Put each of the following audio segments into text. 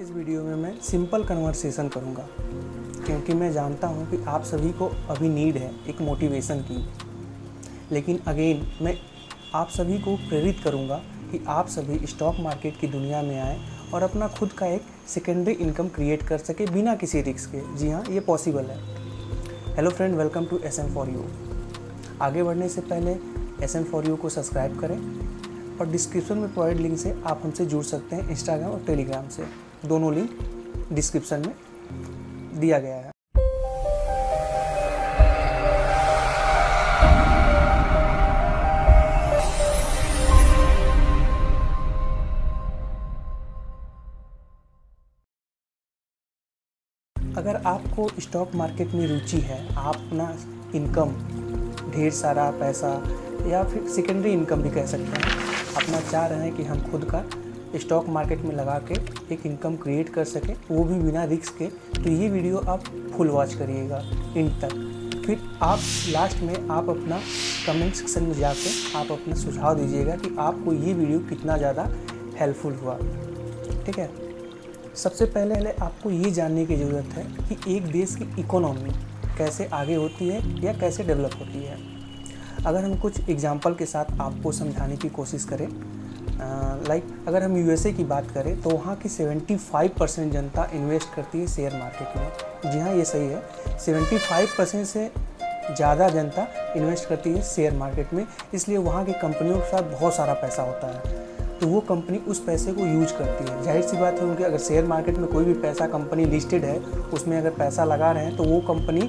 इस वीडियो में मैं सिंपल कन्वर्सेशन करूँगा, क्योंकि मैं जानता हूँ कि आप सभी को अभी नीड है एक मोटिवेशन की। लेकिन अगेन मैं आप सभी को प्रेरित करूँगा कि आप सभी स्टॉक मार्केट की दुनिया में आए और अपना खुद का एक सेकेंडरी इनकम क्रिएट कर सके बिना किसी रिस्क के। जी हाँ ये पॉसिबल है। Hello friend welcome to S M for you आगे बढ़ने से पहले एस एम फॉर यू को सब्सक्राइब करें और डिस्क्रिप्शन में प्रोवाइड लिंक से आप हमसे जुड़ सकते हैं इंस्टाग्राम और टेलीग्राम से। दोनों लिंक डिस्क्रिप्शन में दिया गया है। अगर आपको स्टॉक मार्केट में रुचि है, आप अपना इनकम ढेर सारा पैसा या फिर सेकेंडरी इनकम भी कह सकते हैं। अपना चाह रहे हैं कि हम खुद का स्टॉक मार्केट में लगा के एक इनकम क्रिएट कर सकें, वो भी बिना रिस्क के तो ये वीडियो आप फुल वॉच करिएगा इन तक। फिर आप लास्ट में आप अपना कमेंट सेक्शन में जाके आप अपना सुझाव दीजिएगा कि आपको ये वीडियो कितना ज़्यादा हेल्पफुल हुआ। ठीक है? सबसे पहले पहले आपको ये जानने की ज़रूरत है कि एक देश की इकोनॉमी कैसे आगे होती है या कैसे डेवलप होती है। अगर हम कुछ एग्ज़ाम्पल के साथ आपको समझाने की कोशिश करें लाइक अगर हम यूएसए की बात करें तो वहाँ की 75 परसेंट जनता इन्वेस्ट करती है शेयर मार्केट में। जी हाँ ये सही है। 75 परसेंट से ज़्यादा जनता इन्वेस्ट करती है शेयर मार्केट में। इसलिए वहाँ की कंपनियों के साथ बहुत सारा पैसा होता है। तो वो कंपनी उस पैसे को यूज़ करती है। ज़ाहिर सी बात है, उनके अगर शेयर मार्केट में कोई भी पैसा कंपनी लिस्टेड है, उसमें अगर पैसा लगा रहे हैं तो वो कंपनी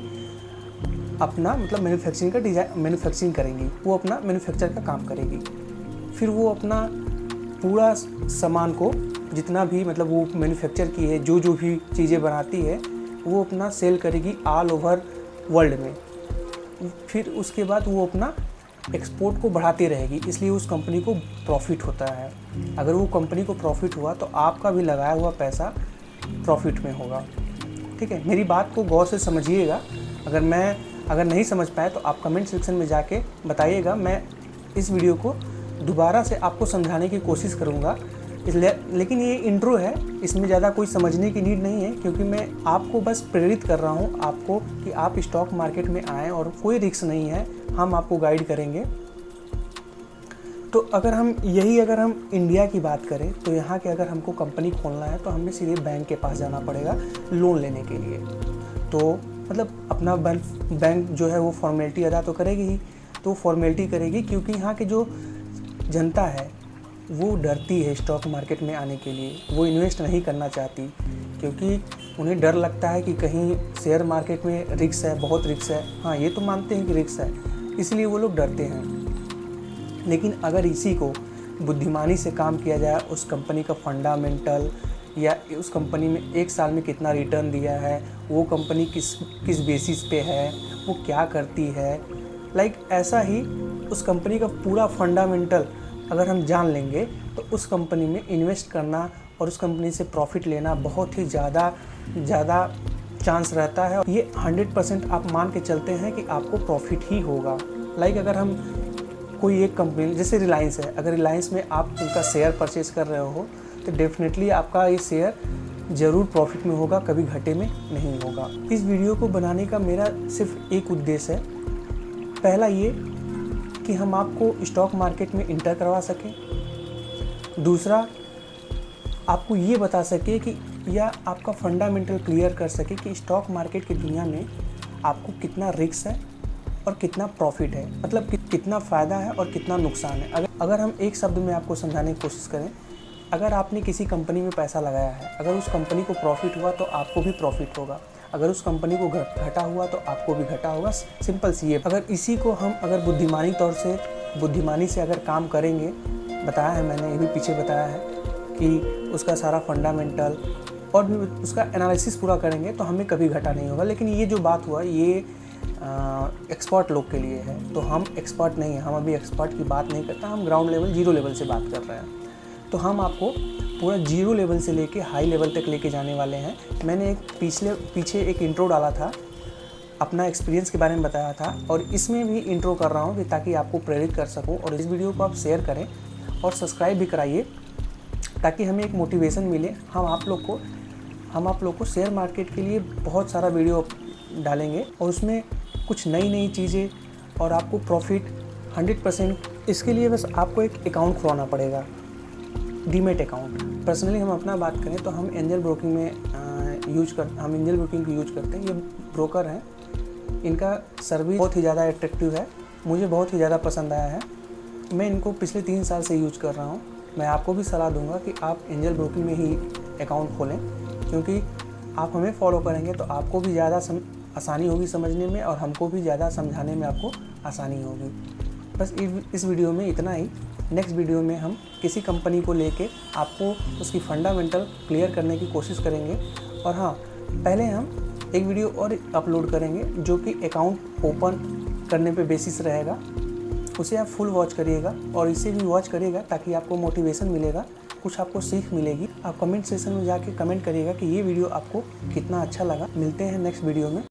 अपना मतलब मैन्युफैक्चरिंग का डिज़ाइन मैन्युफैक्चरिंग करेंगी। वो अपना मैन्युफैक्चर का काम करेगी। फिर वो अपना पूरा सामान को जितना भी मतलब वो मैन्युफैक्चर की है जो जो भी चीज़ें बनाती है, वो अपना सेल करेगी ऑल ओवर वर्ल्ड में। फिर उसके बाद वो अपना एक्सपोर्ट को बढ़ाती रहेगी, इसलिए उस कंपनी को प्रॉफिट होता है। अगर वो कंपनी को प्रॉफिट हुआ तो आपका भी लगाया हुआ पैसा प्रॉफिट में होगा। ठीक है? मेरी बात को गौर से समझिएगा। अगर मैं, अगर नहीं समझ पाए तो आप कमेंट सेक्शन में जाके बताइएगा। मैं इस वीडियो को दोबारा से आपको समझाने की कोशिश करूँगा। इसलिए लेकिन ये इंट्रो है, इसमें ज़्यादा कोई समझने की नीड नहीं है, क्योंकि मैं आपको बस प्रेरित कर रहा हूँ आपको कि आप स्टॉक मार्केट में आएँ और कोई रिस्क नहीं है, हम आपको गाइड करेंगे। तो अगर हम, यही अगर हम इंडिया की बात करें तो यहाँ के अगर हमको कंपनी खोलना है तो हमें सीधे बैंक के पास जाना पड़ेगा लोन लेने के लिए। तो मतलब अपना बैंक जो है वो फॉर्मेलिटी अदा तो करेगी ही तो फॉर्मेलिटी करेगी, क्योंकि यहाँ के जो जनता है, वो डरती है स्टॉक मार्केट में आने के लिए। वो इन्वेस्ट नहीं करना चाहती, क्योंकि उन्हें डर लगता है कि कहीं शेयर मार्केट में रिक्स है, बहुत रिक्स है। हाँ ये तो मानते हैं कि रिक्स है, इसलिए वो लोग डरते हैं। लेकिन अगर इसी को बुद्धिमानी से काम किया जाए, उस कंपनी का फंडामेंटल या उस कंपनी में एक साल में कितना रिटर्न दिया है, वो कंपनी किस किस बेसिस पे है, वो क्या करती है लाइक ऐसा ही उस कंपनी का पूरा फंडामेंटल अगर हम जान लेंगे तो उस कंपनी में इन्वेस्ट करना और उस कंपनी से प्रॉफिट लेना बहुत ही ज़्यादा ज़्यादा चांस रहता है। ये 100 परसेंट आप मान के चलते हैं कि आपको प्रॉफिट ही होगा। लाइक अगर हम कोई एक कंपनी, जैसे रिलायंस है, अगर रिलायंस में आप उनका शेयर परचेज कर रहे हो तो डेफिनेटली आपका ये शेयर ज़रूर प्रॉफिट में होगा, कभी घाटे में नहीं होगा। इस वीडियो को बनाने का मेरा सिर्फ़ एक उद्देश्य है। पहला ये कि हम आपको स्टॉक मार्केट में इंटर करवा सकें। दूसरा आपको ये बता सके कि या आपका फंडामेंटल क्लियर कर सके कि स्टॉक मार्केट की दुनिया में आपको कितना रिक्स है और कितना प्रॉफिट है। मतलब कि, कितना फ़ायदा है और कितना नुकसान है। अगर अगर हम एक शब्द में आपको समझाने की कोशिश करें अगर आपने किसी कंपनी में पैसा लगाया है अगर उस कंपनी को प्रॉफिट हुआ तो आपको भी प्रॉफिट होगा। अगर उस कंपनी को घटा हुआ तो आपको भी घटा होगा। सिंपल सी है। अगर इसी को हम अगर बुद्धिमानी तौर से बुद्धिमानी से अगर काम करेंगे, बताया है मैंने, ये भी पीछे बताया है कि उसका सारा फंडामेंटल और भी उसका एनालिसिस पूरा करेंगे तो हमें कभी घटा नहीं होगा। लेकिन ये जो बात हुआ, ये एक्सपर्ट लोग के लिए है। तो हम एक्सपर्ट नहीं हैं। हम अभी एक्सपर्ट की बात नहीं करते। हम ग्राउंड लेवल ज़ीरो लेवल से बात कर रहे हैं। तो हम आपको पूरा ज़ीरो लेवल से लेके हाई लेवल तक लेके जाने वाले हैं। मैंने एक पिछले, पीछे एक इंट्रो डाला था, अपना एक्सपीरियंस के बारे में बताया था, और इसमें भी इंट्रो कर रहा हूँ ताकि आपको प्रेरित कर सकूँ, और इस वीडियो को आप शेयर करें और सब्सक्राइब भी कराइए, ताकि हमें एक मोटिवेशन मिले। हम आप लोग को, हम आप लोग को शेयर मार्केट के लिए बहुत सारा वीडियो डालेंगे, और उसमें कुछ नई नई चीज़ें, और आपको प्रॉफिट 100 परसेंट इसके लिए बस आपको एक अकाउंट खुलवाना पड़ेगा। Demat account. पर्सनली हम अपना बात करें तो हम एंजल ब्रोकिंग में यूज़ कर हम एंजल ब्रोकिंग को यूज़ करते हैं। ये ब्रोकर हैं। इनका सर्विस बहुत ही ज़्यादा अट्रैक्टिव है। मुझे बहुत ही ज़्यादा पसंद आया है। मैं इनको पिछले तीन साल से यूज़ कर रहा हूँ। मैं आपको भी सलाह दूँगा कि आप एंजल ब्रोकिंग में ही अकाउंट खोलें क्योंकि आप हमें फॉलो करेंगे तो आपको भी ज़्यादा सम, आसानी होगी समझने में और हमको भी ज़्यादा समझाने में आपको आसानी होगी। बस इस वीडियो में इतना ही। नेक्स्ट वीडियो में हम किसी कंपनी को लेके आपको उसकी फंडामेंटल क्लियर करने की कोशिश करेंगे। और हाँ पहले हम एक वीडियो और अपलोड करेंगे, जो कि अकाउंट ओपन करने पे बेसिस रहेगा। उसे आप फुल वॉच करिएगा और इसे भी वॉच करिएगा ताकि आपको मोटिवेशन मिलेगा, कुछ आपको सीख मिलेगी। आप कमेंट सेशन में जाके कमेंट करिएगा कि ये वीडियो आपको कितना अच्छा लगा। मिलते हैं नेक्स्ट वीडियो में।